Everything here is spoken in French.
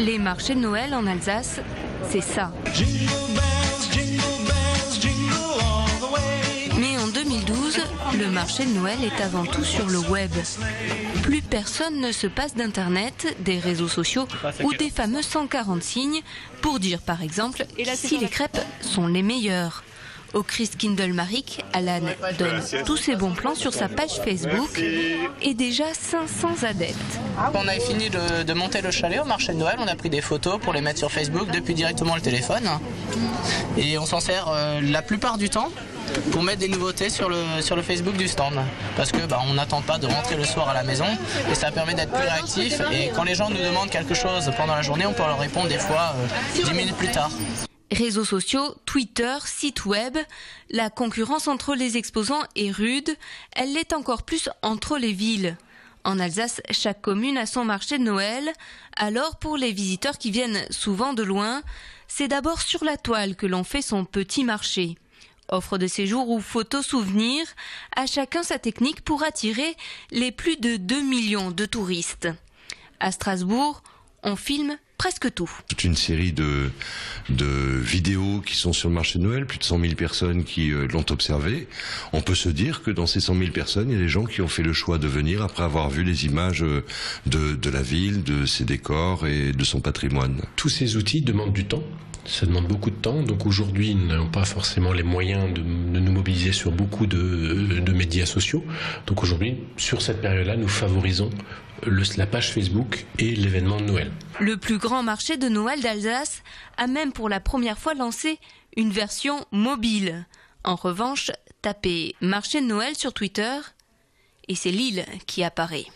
Les marchés de Noël en Alsace, c'est ça. Mais en 2012, le marché de Noël est avant tout sur le web. Plus personne ne se passe d'Internet, des réseaux sociaux ou des fameux 140 signes pour dire par exemple si les crêpes sont les meilleures. Au Christkindlesmarkt, Alan donne tous ses bons plans sur sa page Facebook et déjà 500 adeptes. On a fini de, de monter le chalet au marché de Noël, on a pris des photos pour les mettre sur Facebook depuis directement le téléphone. Et on s'en sert euh, la plupart du temps pour mettre des nouveautés sur le, sur le Facebook du stand. Parce que bah, on n'attend pas de rentrer le soir à la maison et ça permet d'être plus réactif. Et quand les gens nous demandent quelque chose pendant la journée, on peut leur répondre des fois euh, 10 minutes plus tard. Réseaux sociaux, Twitter, site web, la concurrence entre les exposants est rude, elle l'est encore plus entre les villes. En Alsace, chaque commune a son marché de Noël, alors pour les visiteurs qui viennent souvent de loin, c'est d'abord sur la toile que l'on fait son petit marché. Offre de séjour ou photos souvenirs, à chacun sa technique pour attirer les plus de 2 millions de touristes. À Strasbourg, on filme presque tout. Toute une série de, de vidéos qui sont sur le marché de Noël, plus de 100 000 personnes qui euh, l'ont observé. On peut se dire que dans ces 100 000 personnes, il y a des gens qui ont fait le choix de venir après avoir vu les images euh, de, de la ville, de ses décors et de son patrimoine. Tous ces outils demandent du temps. Ça demande beaucoup de temps. Donc aujourd'hui, nous n'avons pas forcément les moyens de, de nous mobiliser sur beaucoup de, de médias sociaux. Donc aujourd'hui, sur cette période-là, nous favorisons le, la page Facebook et l'événement de Noël. Le plus grand marché de Noël d'Alsace a même pour la première fois lancé une version mobile. En revanche, tapez marché de Noël sur Twitter et c'est Lille qui apparaît.